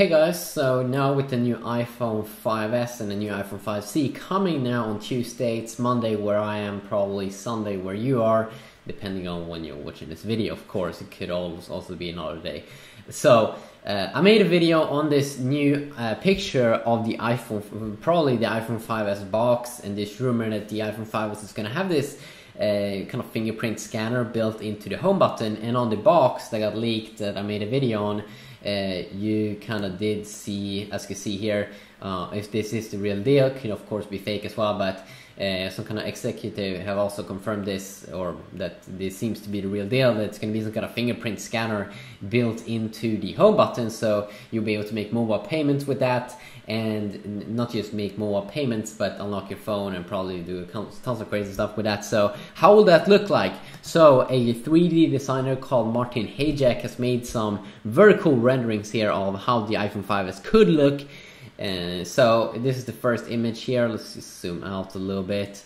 Hey guys, so now with the new iPhone 5s and the new iPhone 5c coming now on Tuesday, it's Monday where I am, probably Sunday where you are, depending on when you're watching this video, of course, it could also be another day. So, uh, I made a video on this new uh, picture of the iPhone, probably the iPhone 5s box, and this rumor that the iPhone 5s is gonna have this uh, kind of fingerprint scanner built into the home button, and on the box that got leaked that I made a video on, uh, you kind of did see, as you can see here, uh, if this is the real deal, it could of course be fake as well, but uh, some kind of executive have also confirmed this, or that this seems to be the real deal, that it's going to be some kind of fingerprint scanner built into the home button, so you'll be able to make mobile payments with that, and not just make mobile payments, but unlock your phone and probably do tons of crazy stuff with that. So how will that look like? So a 3D designer called Martin Hajek has made some very cool renderings here of how the iPhone 5s could look uh, so this is the first image here. Let's zoom out a little bit.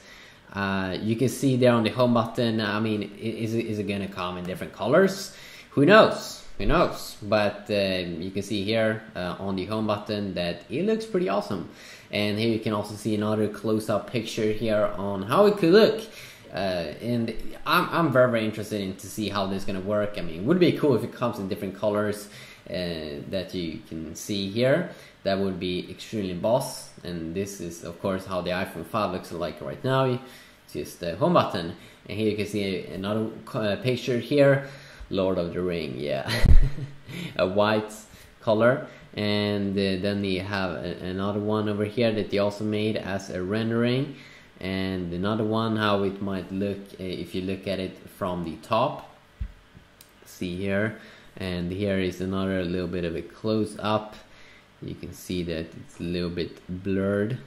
Uh, you can see there on the home button. I mean, is it, is it gonna come in different colors? Who knows? Who knows? But uh, you can see here uh, on the home button that it looks pretty awesome. And here you can also see another close-up picture here on how it could look. Uh, and I'm, I'm very very interested in to see how this is gonna work. I mean, it would be cool if it comes in different colors uh, that you can see here. That would be extremely boss. And this is of course how the iPhone 5 looks like right now. It's just the home button. And here you can see another uh, picture here. Lord of the Ring yeah. A white color. And uh, then you have another one over here that they also made as a rendering and another one how it might look uh, if you look at it from the top. See here. And here is another little bit of a close up you can see that it's a little bit blurred.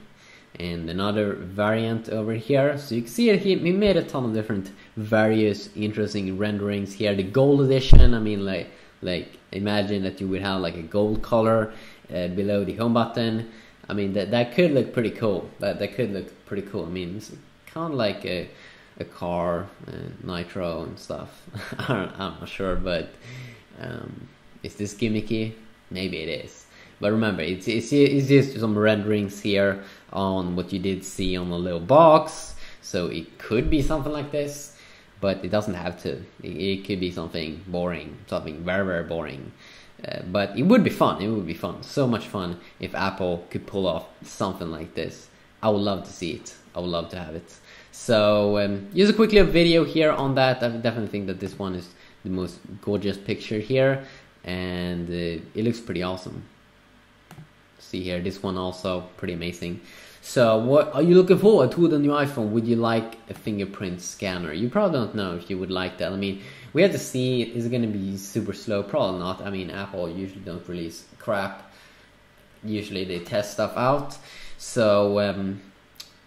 And another variant over here. So you can see here we made a ton of different various interesting renderings here. The gold edition i mean like like imagine that you would have like a gold color uh, below the home button i mean that that could look pretty cool that that could look pretty cool i mean it's kind of like a a car uh, nitro and stuff i'm not sure but um, is this gimmicky? Maybe it is. But remember, it's, it's, it's just some renderings here on what you did see on the little box. So it could be something like this, but it doesn't have to. It, it could be something boring, something very, very boring. Uh, but it would be fun. It would be fun. So much fun if Apple could pull off something like this. I would love to see it. I would love to have it. So um, just a quick little video here on that. I definitely think that this one is the most gorgeous picture here and uh, it looks pretty awesome see here. This one also pretty amazing. So what are you looking forward to the new iphone? Would you like a fingerprint scanner? You probably don't know if you would like that. I mean we have to see is it going to be super slow? Probably not. I mean apple usually don't release crap. Usually they test stuff out. So um,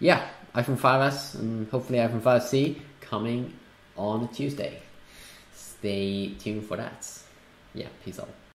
yeah iphone 5s and hopefully iphone 5c coming on tuesday. Stay tuned for that. Yeah, peace out.